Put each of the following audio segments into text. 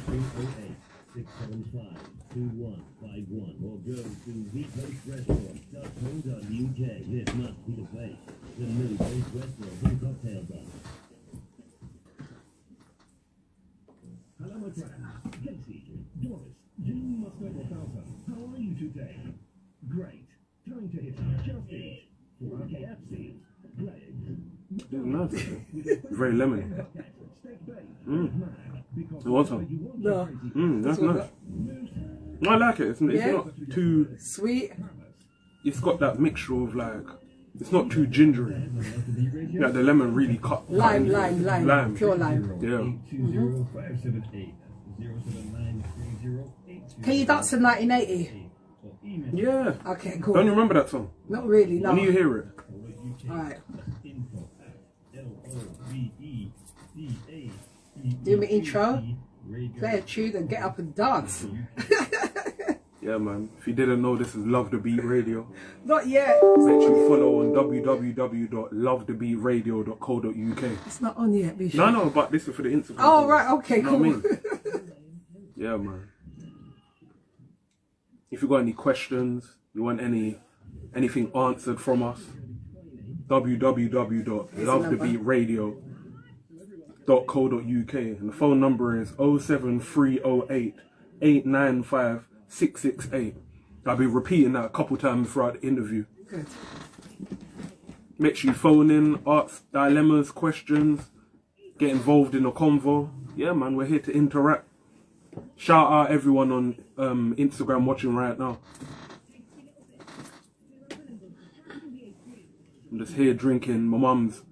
675-2151 or go to thecoastrestaurant.co.uk. This must be the place. The new Coast Restaurant and Cocktail Bar. Hello, my friends. Casey, Doris, Jim Musgrave Falcon. How are you today? Great. Time to hit up Just Eat for our KFC. Legs. It's nice. Very lemony. Steak. Mm. Because It was some. No. Mm, that's what nice. I like it. It's, it's Yeah. not too. Sweet. It's got that mixture of like. It's not too gingery. Like the lemon really cut. cut Lime, into it. lime, lime. Lime. Pure lime. Yeah. 820-578 07930 Can you dance in 1980? Yeah. Okay, cool. Don't you remember that song? Not really, no. When do you hear it? Alright. Info at L-O-V-E-D-A Do my intro. Play a tune and get up and dance. Yeah, man. If you didn't know, this is Love the Beat Radio. Not yet. Make sure you follow on www.lovethebeatradio.co.uk. It's not on yet, Bishop. No, no, but this is for the Instagram. Oh, right, okay, You know what I mean? Yeah, man. If you got any questions, you want any anything answered from us, www.lovethebeatradio.co.uk and the phone number is 07308 895 668. I'll be repeating that a couple times throughout the interview. Good. Make sure you phone in, ask dilemmas, questions, get involved in a convo. Yeah, man, we're here to interact. Shout out everyone on um, Instagram watching right now. I'm just here drinking my mum's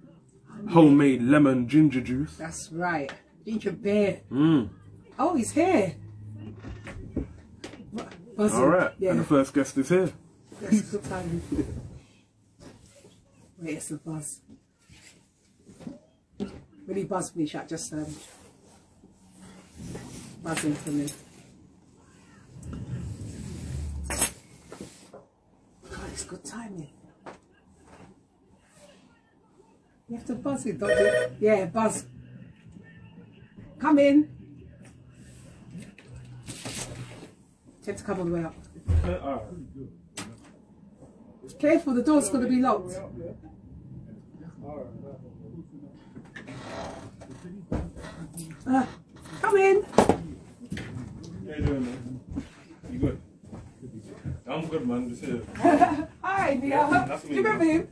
homemade lemon ginger juice. That's right. Ginger beer. Mm. Oh, he's here. Buzzing. All right, Yeah. and the first guest is here. That's good timing. Wait, it's a buzz. When he buzzed me, Shaq just um, buzzing for me. God, it's good timing. You have to buzz it, don't you? Yeah, buzz. Come in. Tend to come all the way up. Careful, the door's going to be locked. Ah, come in. How you doing, man? You good? I'm good, man. Just here. Hi, Nia. Do you remember him?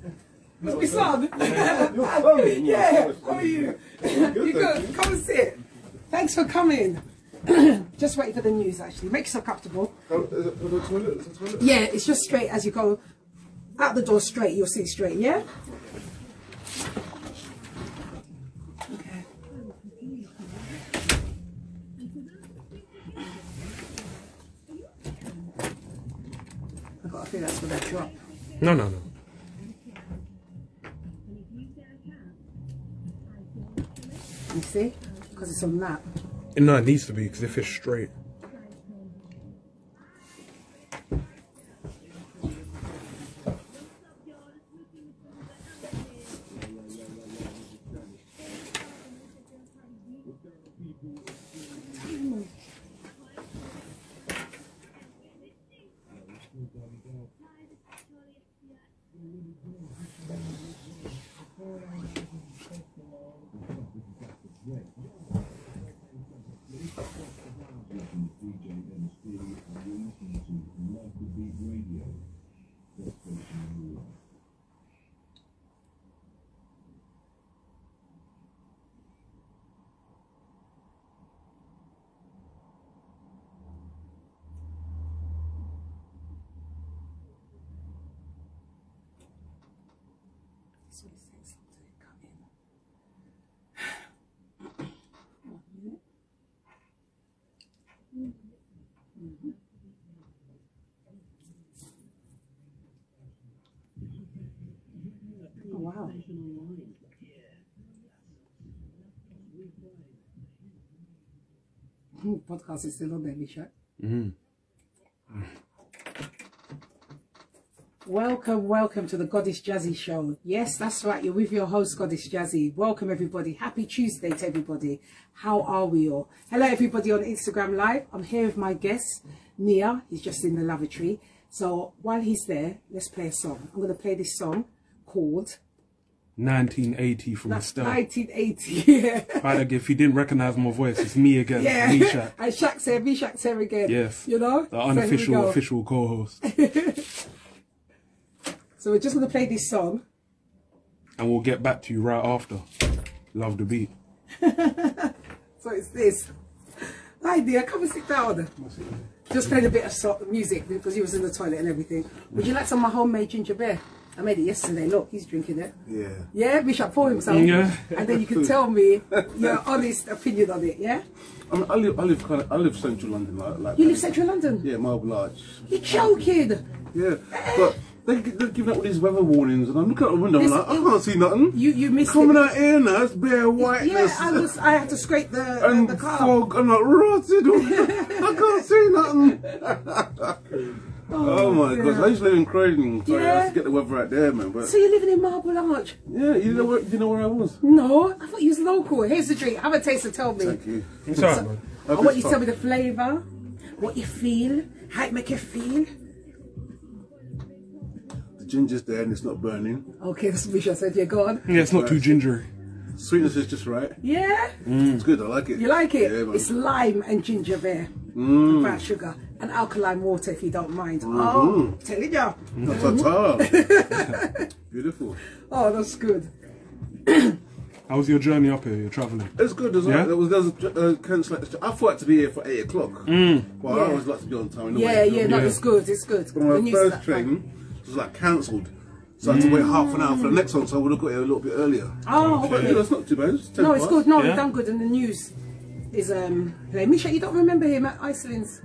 That's my son. Oh, yeah, how are you? You good? Come and sit. Thanks for coming. just waiting for the news, actually. Make yourself comfortable. Yeah, it's just straight as you go out the door straight, you'll see straight, yeah? Okay. I got a feeling that's gonna drop. No, no, no. You see? Because it's on that. No, it needs to be because if it's straight. Oh, wow. Podcast is still on there, Misha. Mm. Welcome, welcome to the Goddess Jazzy Show. Yes, that's right. You're with your host, Goddess Jazzy. Welcome, everybody. Happy Tuesday to everybody. How are we all? Hello, everybody on Instagram Live. I'm here with my guest, Nia. He's just in the lavatory. So while he's there, let's play a song. I'm going to play this song called 1980 from That's Estelle. 1980. Yeah. Right, if you didn't recognize my voice, it's me again, Yeah. Nisha. and Shaq's here, me Shaq's here again. Yes. You know? The So unofficial, go. official co-host. So we're just going to play this song. and we'll get back to you right after. Love the beat. So it's this. Hi dear, come and sit down. Just played a bit of so- music because he was in the toilet and everything. Would you like some of my homemade ginger beer? I made it yesterday. Look, he's drinking it. Yeah. Yeah, Bishop for himself. Yeah. And then you can tell me your honest opinion on it, yeah? I, mean, I live, I live kind of, I live central London, like, like You live central London? Yeah, Marble Arch. You're joking. Yeah, but they, they're giving out all these weather warnings, and I'm looking out the window, I'm like, I can't see nothing. You you missed Coming it. out here now, it's bare white. Yeah, I was. I had to scrape the, the, and the car. fog. I'm like, rotted. I can't see nothing. Oh, oh, my dear. gosh, I used to live in Croydon, so I Yeah. have to get the weather out there, man. But So you're living in Marble Arch? yeah, you know where, you know where I was. No, I thought you was local. Here's the drink. Have a taste and tell me. Thank you. It's alright, man. I want you to tell me the flavour, what you feel, how it make you feel. The ginger's there and it's not burning. Okay, that's what I said. Yeah, go on. Yeah, it's not too gingery. Sweetness is just right. Yeah, It's good. I like it. you like it? Yeah, man. it's lime and ginger beer, Mm. brown sugar, and alkaline water if you don't mind. Mm-hmm. Oh, telling ya. Ta-ta. Beautiful. Oh, that's good. How was your journey up here? You're travelling. It's good as Yeah? well. There was, there was a uh, cancel. I thought I had to be here for eight o'clock. Mm. But I Yeah. always like to be on time. Anyway. Yeah, yeah, no, Yeah. it's good. It's good. But my We're used to first train time. Was like cancelled, so I had to wait half an hour for the next one. So I would have got here a little bit earlier. Oh, But okay. yeah, that's not too bad. It's 10 No, it's past. good. No, Yeah. we've done good. And the news is um. Like, Misha, you don't remember him at Iceland's?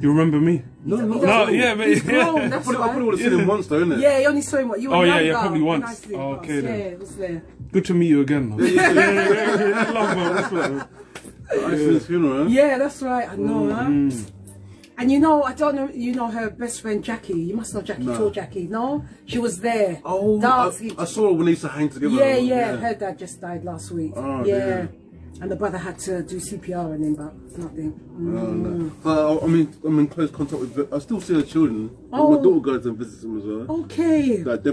You remember me? No, He no, doesn't- No, yeah, but- he's grown. I That's probably, I probably would have seen him once though, innit? Yeah, he only saw him. What you were Oh, yeah, yeah, probably once. Iceland Oh, once. okay Yeah, then. it was there. Good to meet you again. though. yeah, yeah, yeah, yeah. Love, man. Respect, man. Iceland's funeral. Huh? Yeah, that's right. I know, Mm. huh? And you know, I don't know. You know her best friend Jackie. You must know Jackie. No. Tall Jackie. No, she was there. Oh. I, I saw when they used to hang together. yeah, yeah, yeah, Her dad just died last week. Oh, yeah. dear. And the brother had to do CPR on him, but nothing. Mm. Oh, no. But I, I mean, I'm in close contact with. I still see her children. Oh. My daughter goes and visits them as well. Okay. Like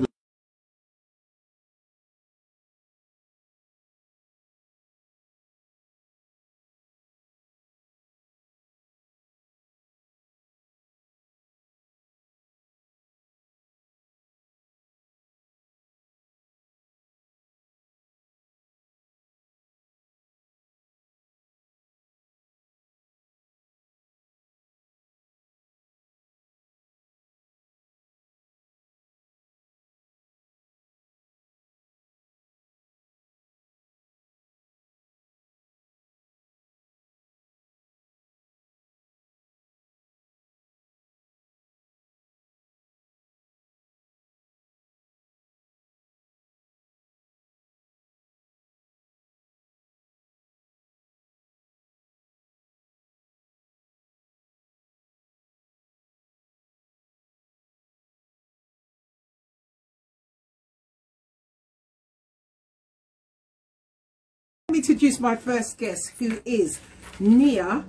me introduce my first guest, who is Nia.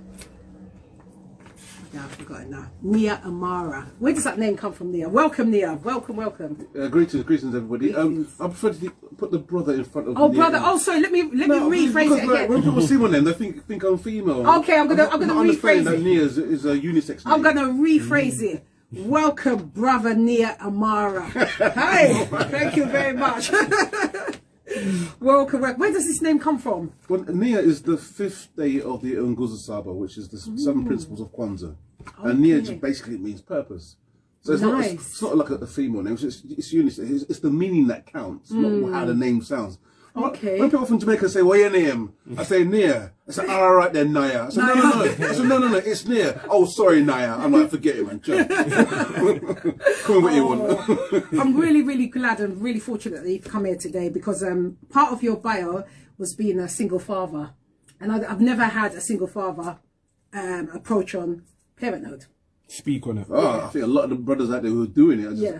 Yeah, I've forgotten now. Nia Imara. Where does that name come from, Nia? Welcome, Nia. Welcome, welcome. Uh, greetings, greetings, everybody. Um, I prefer to put the brother in front of Oh, the brother. Oh, sorry. Let me let No, me rephrase it again. when people see my name, they think think I'm female. Okay, I'm gonna- not- I'm gonna not rephrase that it. Nia is, is a unisex name. I'm gonna rephrase it. Welcome, brother Nia Imara. Hi, thank you very much. welcome, welcome. Where does this name come from? Well, Nia is the fifth day of the Nguzo Saba, which is the s- seven principles of Kwanzaa. And Nia just basically means purpose. So it's, not, Nice. it's, it's not like a, a female name, it's, it's, it's unisex. It's, it's the meaning that counts, not hmm. how the name sounds. Okay. When people from Jamaica say, "What's your name?" I say Nia. I say, "All right then, Naya." I say, "No, no, no." I say, "No, no, no. It's Nia." Oh, sorry, Naya. I'm like, forget it, man. Jump. Come on, what you want? I'm really, really glad and really fortunate that you've come here today because um, part of your bio was being a single father, and I, I've never had a single father um, approach on parenthood. Speak on it. Oh, I think a lot of the brothers out there who are doing it are just Yeah.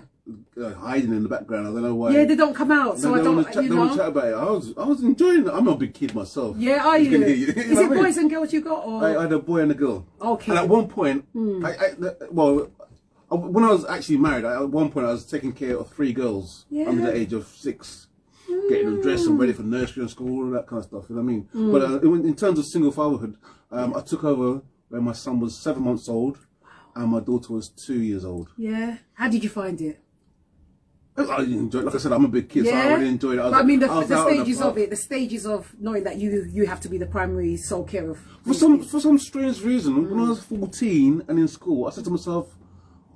Uh, hiding in the background. I don't know why. Yeah, they don't come out, so they I don't. chat, you know. chat about it. I was, I was enjoying it. I'm a big kid myself. Yeah, are You you? can hear you. You Is know it I mean? boys and girls you got, or I, I had a boy and a girl. Okay. And at one point, I, I, well, I- when I was actually married, I, at one point I was taking care of three girls Yeah. under the age of six, getting them dressed and ready for nursery and school, all that kind of stuff. You know what I mean? Mm. But uh, in, in terms of single fatherhood, um, I took over when my son was seven months old, and my daughter was two years old. yeah? How did you find it? I enjoyed. Like I said, I'm a big kid, so I really enjoyed it. I, but I mean the, I the stages of it, the stages of knowing that you you have to be the primary sole care of. For some for some strange reason, when I was mm. 14 and in school, I said to myself,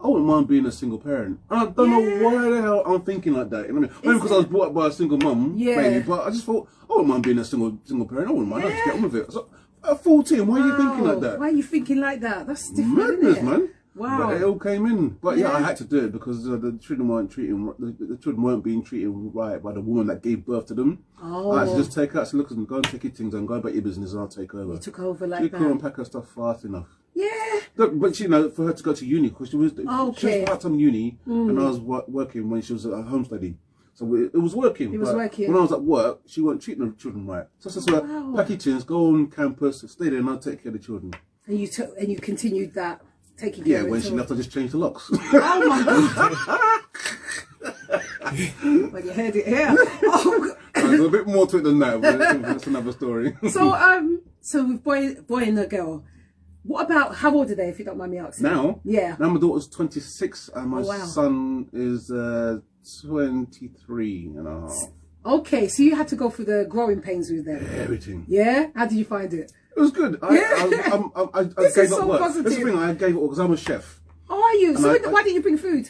I wouldn't mind being a single parent. And I don't Yeah. know why the hell I'm thinking like that. You know what I mean? Maybe because I was brought up by a single mum, Yeah. maybe, but I just thought, I wouldn't mind being a single single parent. I wouldn't mind. I'd just get on with it. So, at 14, why are you thinking like that? Why are you thinking like that? That's different, Madness, isn't it? man. Wow. But it all came in. But yeah, I had to do it because uh, the children weren't treating the, the children weren't being treated right by the woman that gave birth to them. I had to Oh. just take her. Said, look, at them go and take your things and go about your business, and I'll take over. You took over like she that. couldn't pack her stuff fast enough. Yeah. Look, but you know, for her to go to uni, because she was okay. she was part time uni, and I was wo- working when she was at home study. So it, it was working. It was working. When I was at work, she wasn't treating the children right. So I said her, Wow. pack your things, go on campus, stay there, and I'll take care of the children. And you took and you continued that taking care Yeah, of when she left, I just changed the locks. Oh my god. when you heard it here. Oh, There's a bit more to it than that, but that's another story. so um so with boy boy and a girl. What about how old are they if you don't mind me asking? now, Yeah. now my daughter's 26 and my Oh, wow. son is uh, 23 and a half. Okay, so you had to go through the growing pains with them. Everything. Yeah? How did you find it? It was good. I, Yeah. I, I, I, I, I This gave is up so work. positive. That's the thing. I gave it because I'm a chef. Oh, are you? So I- I- why didn't you bring food?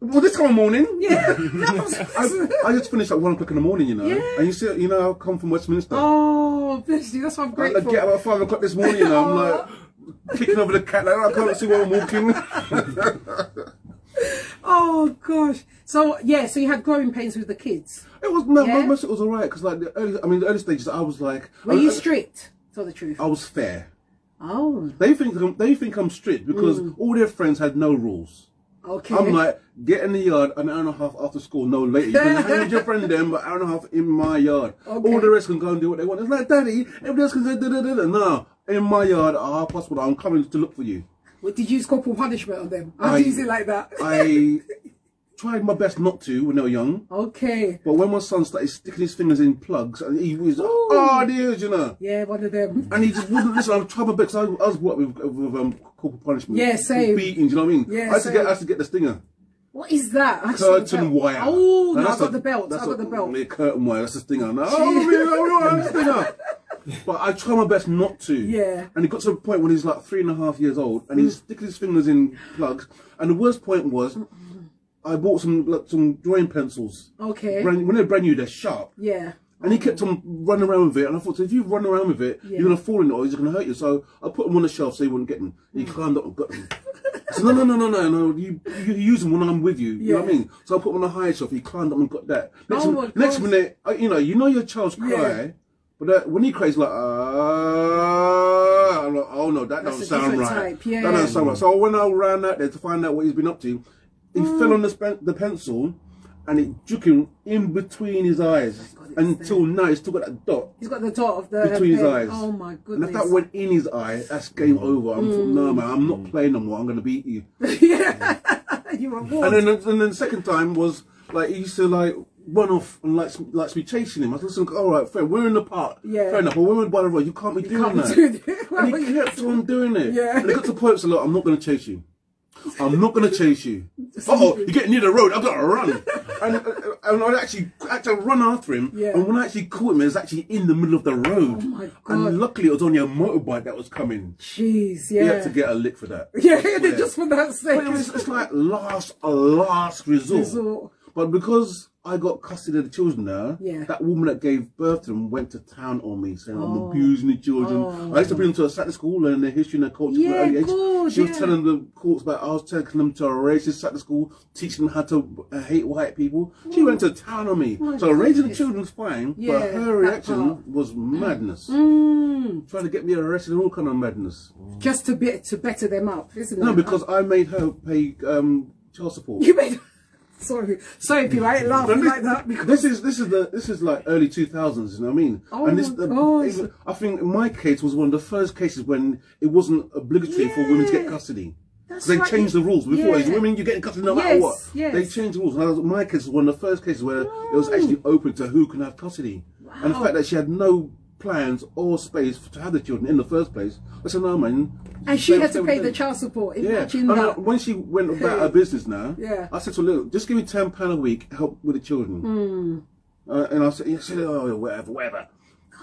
Well, this time of morning. Yeah. I, I just finished at one o'clock in the morning, you know. Yeah. And you see, you know, I come from Westminster. oh, bless you. That's what I'm I grateful. get up at five o'clock this morning, you know. I'm like kicking over the cat. Like, I can't see where I'm walking. Oh gosh. So yeah, so you had growing pains with the kids. it was no, Yeah? most of it was alright because like the early, I mean, the early stages, I was like, Were I, you I- strict? Tell the truth. I was fair. Oh, They think I'm, they think I'm strict because Mm. all their friends had no rules. okay. I'm like, get in the yard an hour and a half after school, no later. You can hang with your friend then, but hour and a half in my yard. Okay. All the rest can go and do what they want. It's like, Daddy, everybody else can go da da da da. No, in my yard at half past one, I'm coming to look for you. What, did you use corporal punishment on them? I I- use it like that. I tried my best not to when they were young, okay. but when my son started sticking his fingers in plugs, and he was, Ooh. oh, dear, you know. Yeah, one of them. And he just wouldn't listen. I tried my best. I, I was up with, with um, corporal punishment. Yeah, same. Beatings, you know what I mean? Yeah, I had to same. get, I had to get the stinger. What is that? I saw the curtain wire. Oh, no, I that's got a- the belt. I that's got the belt. yeah, curtain wire. That's the stinger. No, oh, no, the stinger. But I try my best not to. Yeah. Mm. And it got to a point when he's like three and a half years old, and he's sticking his fingers in plugs. And the worst point was, I bought some like, some drawing pencils. Okay. Brand, when they're brand new, they're sharp. Yeah. And he kept on running around with it, and I thought, so if you run around with it, Yeah. you're gonna fall in it, or he's gonna hurt you. So I put them on the shelf so he wouldn't get them. He Mm. climbed up and got them. So no, no, no, no, no, no. You you use them when I'm with you. You know what I mean? So I put them on the high shelf. He climbed up and got that. Next, Oh next minute, you know, you know your child's cry, Yeah. but when he cries like, ah, like, oh no, that That's don't a sound right. type, yeah. That don't sound right. So when I went around out there to find out what he's been up to. He Mm. fell on the, spen- the pencil, and it took him in between his eyes. God, it's Until now, he's still got that dot He's got the dot of the between his eyes. Oh my goodness! And if that went in his eye, that's game over. I'm Mm. from, no man, I'm not playing no more. I'm gonna beat you. yeah. you were warned. And then, and then the second time was like he used to like run off and likes likes me chasing him. I was like, all right, fair. We're in the park. Yeah. Fair enough. But we're by the road. You can't be doing can't that. doing it. Why and he kept on doing it. Yeah. And it got to the point, so look, I'm not gonna chase you. I'm not gonna chase you. Uh oh, you're getting near the road. I've got to run. and, uh, and I actually had to run after him. Yeah. And when I actually caught him, it was actually in the middle of the road. Oh my God. And luckily, it was only a motorbike that was coming. Jeez, He yeah. had to get a lick for that. yeah, just for that sake. But it was, it's like last, a last resort. Resort. But because I got custody of the children now, Yeah. that woman that gave birth to them went to town on me, saying I'm Oh. abusing the children. Oh. I used to bring them to a Saturday school, learn their history and their culture Yeah, from an early age. she was telling the courts about I was taking them to a racist Saturday school, teaching them how to uh, hate white people. She went to town on me. My so raising the goodness. children's fine, Yeah, but her reaction was madness. Mm, Trying to get me arrested and all kind of madness. just to be to better them up, isn't it? No, because I made her pay um, child support. you made. Sorry, sorry, people. I ain't laughing like that because This is this is the this is like early two thousands. You know what I mean? Oh and this, my the, oh, even- I think my case was one of the first cases when it wasn't obligatory for women to get custody. That's they right. changed the rules before. Yeah. Women, you're getting custody no matter Yes, what. yes. They changed the rules. Was, my case was one of the first cases where it was actually open to who can have custody. Wow. And the fact that she had no plans or space to have the children in the first place, I said, no, man. and she had to pay the child support. Yeah, Imagine and uh, that. when she went about her business now, Yeah. I said to her, look, just give me ten pound a week, help with the children. Hmm. Uh, and I said, yeah, she said, oh, whatever, whatever.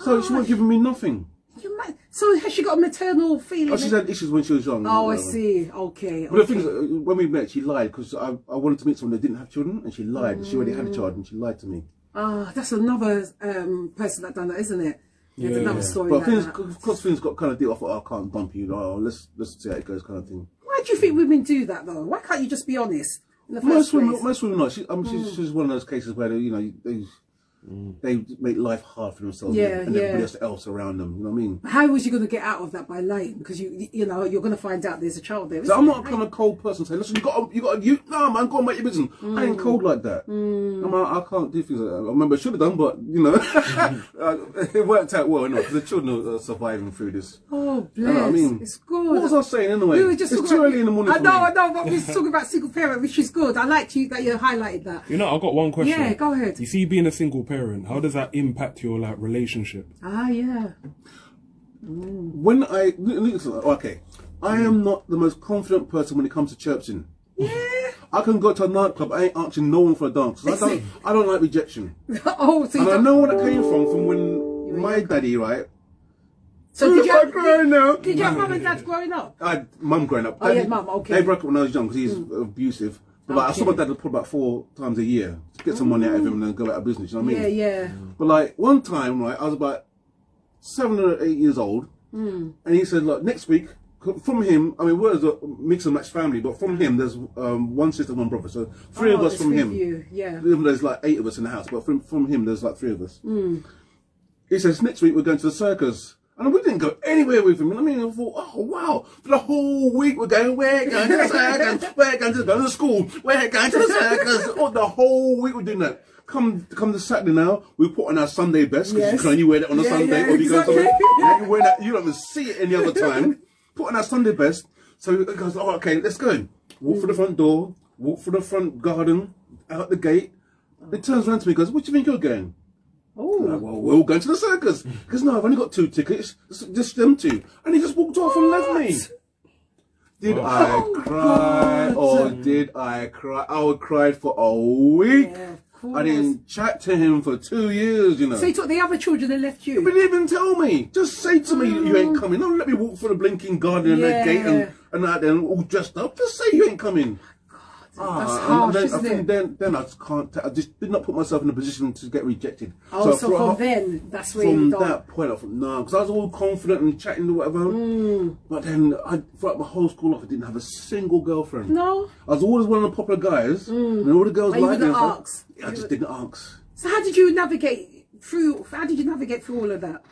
So she wasn't giving me nothing. You ma- So has she got a maternal feeling? Oh, she's had issues when she was young. Oh, I see. Okay. But the okay. thing is, uh, when we met, she lied because I, I wanted to meet someone that didn't have children, and she lied. She already had a Hmm. child, and she lied to me. Ah, that's another um, person that done that, isn't it? There's Yeah. another Yeah. story But like things, because things got kind of deal. I thought, oh, I can't bump you. Oh, let's let's see how it goes, kind of thing. Why do you think women do that though? Why can't you just be honest in the first Most women, most women not. She, I mean, she's, hmm. she's one of those cases where they, you know they they make life hard for themselves Yeah, and yeah. everybody else around them. You know what I mean? How was you going to get out of that by lying? Because you, you know, you're going to find out there's a child there. So I'm not a kind of cold person saying, listen, you got, you got, you, no, man, go and make your business. I ain't cold like that. I'm like, I can't do things like that. I remember I should have done, but, you know, uh, it worked out well enough. The children are surviving through this. Oh, bless. You know what I mean? It's good. What was I saying anyway? We were just it's too early in the morning I for know, me. I know, but we were talking about single parent, which is good. I liked you that you highlighted that. You know, I got one question. Yeah, go ahead. You see, being a single parent, how does that impact your like relationship? Ah, yeah. When I, listen, okay, I am not the most confident person when it comes to chirping. Yeah. I can go to a nightclub, I ain't asking no one for a dance. 'cause I don't, I don't like rejection. oh, so you And I know where that came from, from when were my daddy, right? So did you, I'm have, crying now. did you have mum and dad growing up? I had mum growing up. Oh, yeah, Daddy- mum, okay. They broke up when I was young because he's abusive. But like, I saw my dad probably about four times a year to get some money out of him and then go out of business. You know what I mean? yeah. Yeah. But like one time, right, I was about seven or eight years old, Hmm. and he said, "Look, next week." From him, I mean, we're a mix and match family, but from him, there's um, one sister, one brother, so three of Oh, us it's from him. You. Yeah. There's like eight of us in the house, but from from him, there's like three of us. Hmm. He says next week we're going to the circus. And we didn't go anywhere with him. And I mean, I thought, oh wow, for the whole week we're going, we're going to the circus, we're going to go to school, we're going to the circus. Oh, the whole week we're doing that. Come, come to Saturday now, we put on our Sunday best because Yes. you can only wear that on a Yeah, Sunday. yeah, or you go exactly. somewhere, you, wear that, you don't even see it any other time. Put on our Sunday best. So he goes, oh, okay, let's go. Walk through the front door, walk through the front garden, out the gate. It turns around to me and goes, where do you think you're going? Oh. Like, well, we're all going to the circus. Because no, I've only got two tickets, just them two. And he just walked off and left me. Did oh, I cry or did I cry? I would cried for a week. Yeah, I didn't chat to him for two years, you know. So he took the other children and left you. But he didn't even tell me. Just say to me you ain't oh. coming. Don't let me walk through the blinking garden and Yeah. the gate and, and that then all dressed up. Just say you ain't coming. Ah, That's and harsh, then, I think? Then, then I just can't. I just did not put myself in a position to get rejected. Oh, so, for- from then, that's where from that point, I thought, no, because I was all confident and chatting or whatever. Mm. But then, I, throughout my whole school life, I didn't have a single girlfriend. No. I was always one of the popular guys, and all the girls liked me. didn't ask. I just didn't ask. So how did you navigate through? How did you navigate through all of that?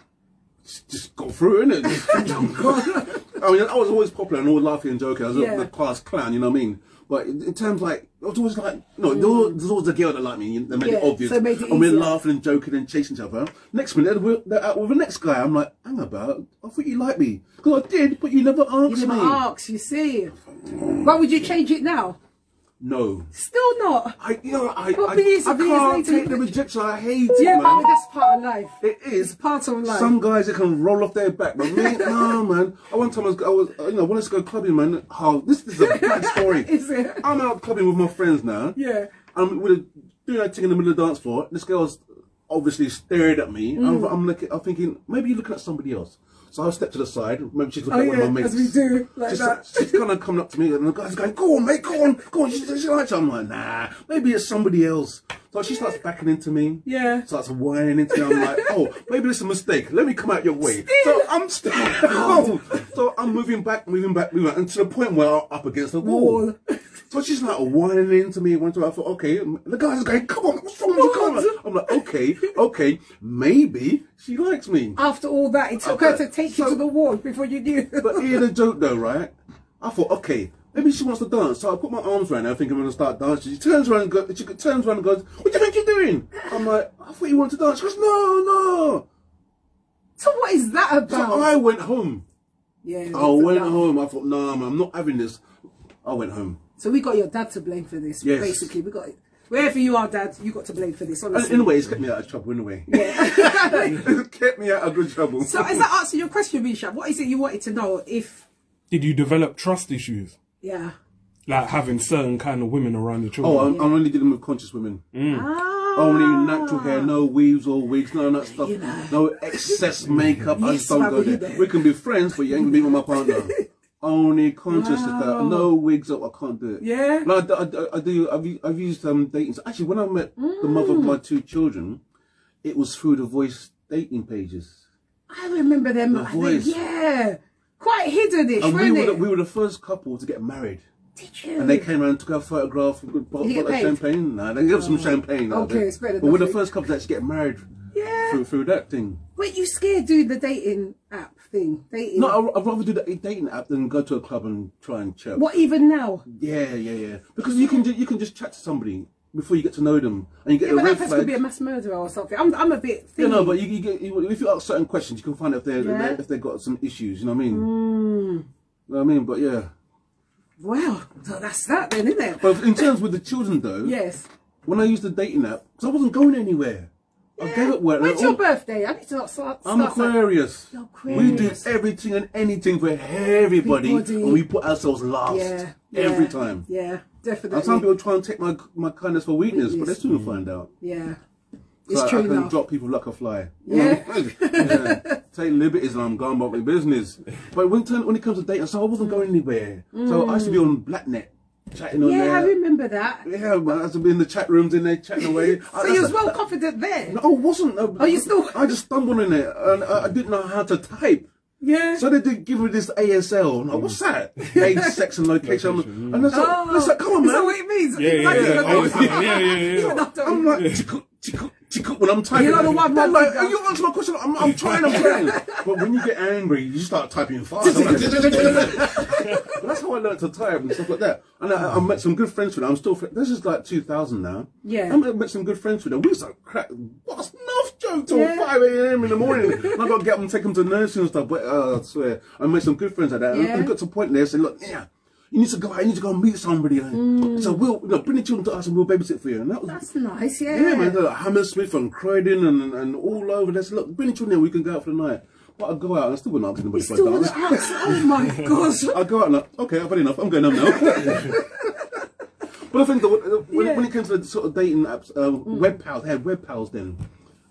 Just, got through, innit? I mean, I was always popular and always laughing and joking. I was Yeah. a, the class clown, you know what I mean? But in, terms like, I was always like, no, mm. there was, there was always a girl that liked me. That made it obvious. so it made it and we're laughing and joking and chasing each other. Next minute, they're, they're out with the next guy. I'm like, hang about. I thought you liked me. Because I did, but you never asked You never me. asked, you see. Why oh, would you change it now? No. Still not. I, you know, I, I, years I years can't take the rejection. I hate Yeah, it, man. but that's part of life. It is. It's part of life. Some guys that can roll off their back, but me, no, man. I one time I was, I was, you know, wanted to go clubbing, man. Oh, this, is a bad story. Is it? I'm out clubbing with my friends now. Yeah. I'm we're doing that thing in the middle of the dance floor. This girl's obviously staring at me. Mm. I'm, I'm looking. I'm thinking maybe you're looking at somebody else. So I step to the side. Maybe she's looking Oh, at one of my mates. as we do, like she's, that. she's kind of coming up to me, and the guy's going, "Go on, mate, go on, go on." She, she likes. it. I'm like, "Nah, maybe it's somebody else." So she starts backing into me. Yeah. Starts whining into me. I'm like, "Oh, maybe it's a mistake. Let me come out your way." So I'm still. so I'm moving back, moving back, moving back, and to the point where I'm up against the wall. Wall. So she's like whining into me. One time I thought, okay, the guy's going, come on, what's wrong with you? Come on. I'm like, okay, okay, maybe she likes me. After all that, it took Okay, her to take you to the wall before you knew. But hear the joke though, right? I thought, okay, Maybe she wants to dance. So I put my arms around her, thinking I'm going to start dancing. She turns around and goes, she turns around and goes, what do you think you're doing? I'm like, I thought you wanted to dance. She goes, no, no. So what is that about? So I went home. yeah. I went home. I thought, nah, man, I'm not having this. I went home. So we got your dad to blame for this. Yes. Basically, we got it. wherever you are, dad, you got to blame for this. And Honestly. in a way, it's kept me out of trouble, in a way. Yeah. it kept me out of good trouble. so is that answering your question, Misha? What is it you wanted to know? If Did you develop trust issues? yeah. Like having certain kind of women around your children? Oh, I'm, I'm only dealing with conscious women. Ah. Only natural hair, no weaves or wigs, none of that stuff. You know. No excess makeup. I Yes, just don't go there. We can be friends, but you ain't gonna be with my partner. Only conscious of that. No wigs up. I can't do it. Yeah. No, I, I, I- do. I've, I've used um dating. Actually, when I met the mother of my two children, it was through the voice dating pages. I remember them. The I think, yeah. Quite hiddenish, And we were, the, we were the first couple to get married. Did you? And they came around and took our photograph, bottle of champagne. Nah, they gave us some champagne. Okay, it's better But we're the first couple to actually get married yeah. through, through that thing. Weren't you scared doing the dating app thing? Dating. No, I- I'd rather do the dating app than go to a club and try and chat. What even now? Yeah, yeah, yeah. Because you can ju- you can just chat to somebody before you get to know them, and you get Yeah, but that person could be a mass murderer or something. I'm, I'm a bit. Yeah, no, but you, you get you, if you ask certain questions, you can find out if they Yeah. if they've got some issues. You know what I mean? Mm. You know what I mean? But yeah. Well, so that's that then, isn't it? But in terms with the children though, yes. when I used the dating app, because I wasn't going anywhere. I gave it work. When's and your birthday? I need to not start. I'm start. Aquarius. You're We do everything and anything for everybody, Everybody. and we put ourselves last Yeah. every yeah, time. Yeah, definitely. And some people try and take my my kindness for weakness, but they Weakness. soon mm. find out. yeah. So It's I, true I can enough. drop people like a fly. Yeah. Yeah. Take liberties and I'm going about my business. But when, when it comes to dating, so I wasn't going anywhere. So I used to be on Blacknet, chatting on. Yeah, I remember that. Yeah, man, I used to be in the chat rooms in there chatting away. So you was well confident there. No, I wasn't. uh, Oh, you still- I just stumbled in it and I, I didn't know how to type. Yeah. So they did give me this ASL. I'm like, what's that? Age, sex, and location. Location, And I said, Oh, I said, come on, Is that man. what it means? Yeah, yeah, yeah, I'm like, when I'm typing. You're not the one man like, you answer my question. I'm, I'm trying, I'm trying. but when you get angry, you start typing fast. I'm like, That's how I learned to type and stuff like that. And I, I met some good friends with them. I'm still, this is like 2000 now. Yeah. I met, met some good friends with them. We used to crack, what's enough joke till Yeah. 5 a.m. in the morning. and I got to get them, take them to nursing and stuff. But uh, I swear, I met some good friends like that. And Yeah. I got to a point there, say, look, yeah. You need to go out, you need to go and meet somebody. So we'll, you know, bring the children to us and we'll babysit for you. And that was, Mm. That's nice, yeah. yeah, man, like Hammersmith and Croydon and, and all over. Said, look, bring the children in, we can go out for the night. But I go out and I still wouldn't ask anybody for a dance. Oh my gosh. I go out and like, okay, I've had enough. I'm going home now. but I think that when, Yeah. when it comes to the sort of dating apps, uh, web pals, they had web pals then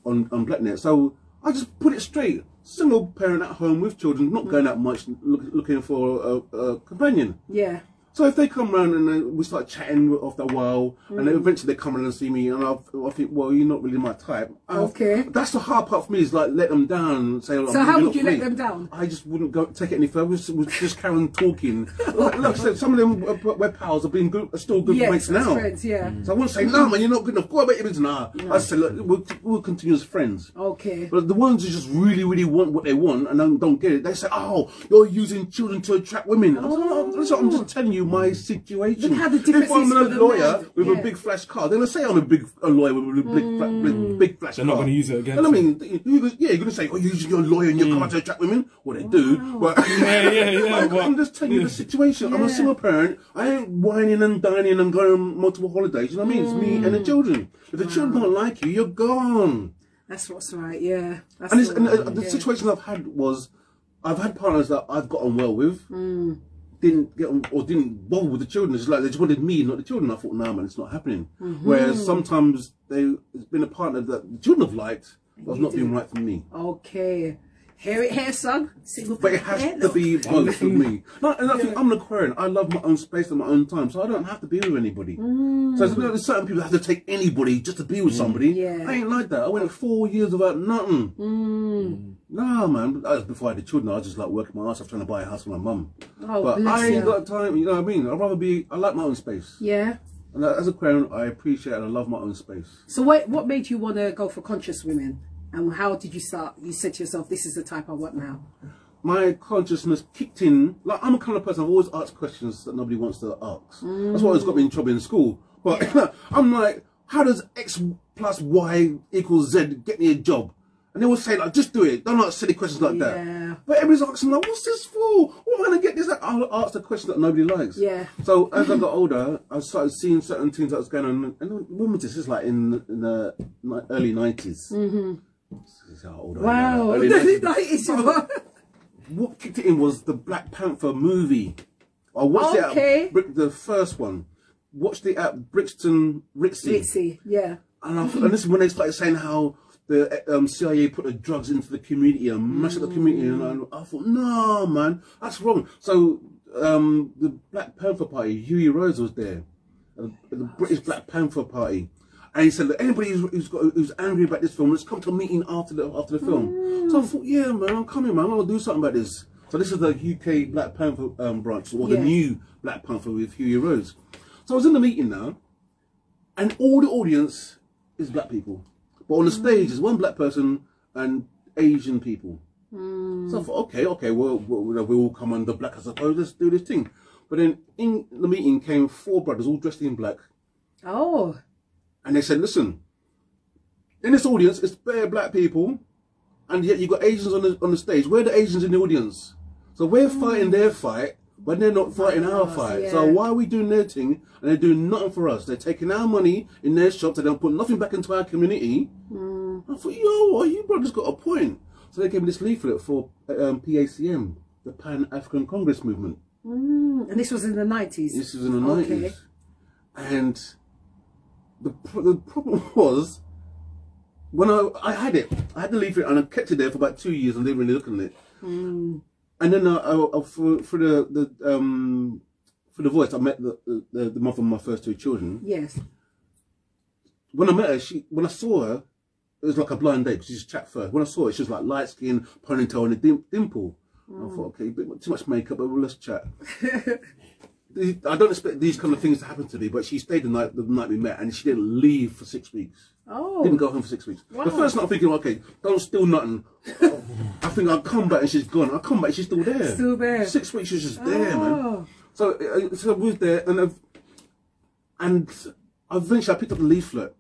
on, on Blacknet. So I just put it straight. Single parent at home with children, not going out much, look, looking for a, a companion. Yeah. So if they come round and we start chatting after a while, and Mm. then eventually they come around and see me, and I, I think, well, you're not really my type. I- Okay. That's the hard part for me is like let them down. And say, So how would you let them down? I just wouldn't go take it any further. Was just carry on talking. like, like said, some of them uh, web pals have been good, are still good Yes, mates now. friends, yeah. So I wouldn't say, no, man, you're not good enough. Go about your business. Nah. I say, look, we'll, we'll continue as friends. Okay. But the ones who just really, really want what they want and don't, don't get it, they say, "Oh, you're using children to attract women." I'm, like, "Oh, I'm just telling you my situation. Look how the difference if I'm a the lawyer man. with Yeah. a big flash car, they're gonna say I'm a big a lawyer with a big, fla- big, big flash They're car. not gonna use it again. And I mean, you, you- yeah, you're gonna say, "Oh, you're using your lawyer and you're coming to attract women." Well, they do, but Yeah, yeah, yeah. I'm, but- I'm just telling you the situation. I'm a single parent. I ain't whining and dining and going on multiple holidays. You know what I mean? It's me and Mm. the children. If the children don't like you, you're gone. That's what's right, yeah. That's And, it's, and right, uh, the yeah. situation I've had was, I've had partners that I've gotten well with, Mm. Didn't get on, or didn't bother with the children. It's like they just wanted me, not the children. I thought, nah, man, it's not happening. Mm-hmm. Whereas sometimes they, it's been a partner that the children have liked, but has not been right for me. Okay. Hear it here, son. Single But it has yeah, to look. be both for me. No, and I think Yeah. I'm an Aquarian. I love my own space and my own time, so I don't have to be with anybody. Mm. So there's, there's certain people that have to take anybody just to be with somebody. Yeah. I ain't like that. I went four years without nothing. Mm. Nah, man. That was before I had the children. I was just like working my ass off trying to buy a house for my mum. Oh, but bless I ain't ya. got time. You know what I mean? I'd rather be. I like my own space. Yeah. And as a Aquarian, I appreciate and I love my own space. So what what made you want to go for conscious women? And how did you start? You said to yourself, "This is the type I want now." my consciousness kicked in. Like I'm a kind of person I've always asked questions that nobody wants to ask. That's what has got me in trouble in school. But I'm like, how does X plus Y equals Z get me a job? And they would say like, just do it. Don't ask silly questions like Yeah. that. But everybody's asking like, what's this for? What am I gonna get this? Like, I'll ask the question that nobody likes. Yeah. So as I got older, I started seeing certain things that was going on. And when was this? This is like in, in the early 90s. Mm-hmm. This is how old I am now. Wow. Early 90s. What kicked it in was the Black Panther movie. I watched Okay. it at the first one. Watched it at Brixton Ritzy. Ritzy, yeah. And, I, and this is when they started saying how the um, CIA put the drugs into the community and messed up the community. And I, I thought, no, man, that's wrong. So um, the Black Panther Party, Huey Rose was there, uh, the British Black Panther Party. And he said, that anybody who's, who's, got, who's angry about this film, let's come to a meeting after the after the film. So I thought, yeah, man, I'm coming, man. I'm going to do something about this. So this is the UK Black Panther um, branch, or the Yeah. new Black Panther with Huey Rose. So I was in the meeting now, and all the audience is black people. But on the stage is one black person and Asian people. So I thought, okay, okay, well, we'll, we'll all come under black, I suppose. Let's do this thing. But then in the meeting came four brothers, all dressed in black, Oh, and they said, listen, in this audience, it's bare black people, and yet you've got Asians on the, on the stage. Where are the Asians in the audience? So we're hmm. fighting their fight, but they're not fighting our fight. So why are we doing their thing, and they're doing nothing for us? They're taking our money in their shops, and they don't put nothing back into our community. Hmm. I thought, yo, you brothers got a point. So they gave me this leaflet for um, PACM, the Pan African Congress Movement. Hmm. and this was in the 90s. This was in the Okay. nineties, and the the problem was when I I had it, I had the leaflet and I kept it there for about two years and didn't really look at it. Hmm. And then I, I, I for for the the um for the voice, I met the the, the mother of my first two children. Yes. When I met her, she when I saw her, it was like a blind date. 'cause She's chat first. When I saw her, she was like light skin, ponytail, and a dim- dimple. I hmm. thought, okay, bit too much makeup, but well, let's chat. I don't expect these kind of things to happen to me, but she stayed the night the night we met, and she didn't leave for six weeks. Oh. Didn't go home for six weeks. Wow. The first night I'm thinking, okay, don't steal nothing. I think I'll come back and she's gone. I'll come back, she's still there. Still there. Six weeks, she's just there, man. Oh. So, uh, so I was there, and I've, and eventually I picked up the leaflet.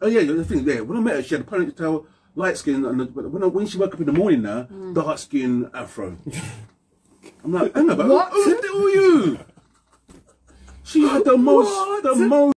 Oh yeah, the thing there. When I met her, she had a ponytail, light skin, and when I, when she woke up in the morning now, Hmm. dark skin, afro. I'm like, but What? who, who are you? She had the most, What? the most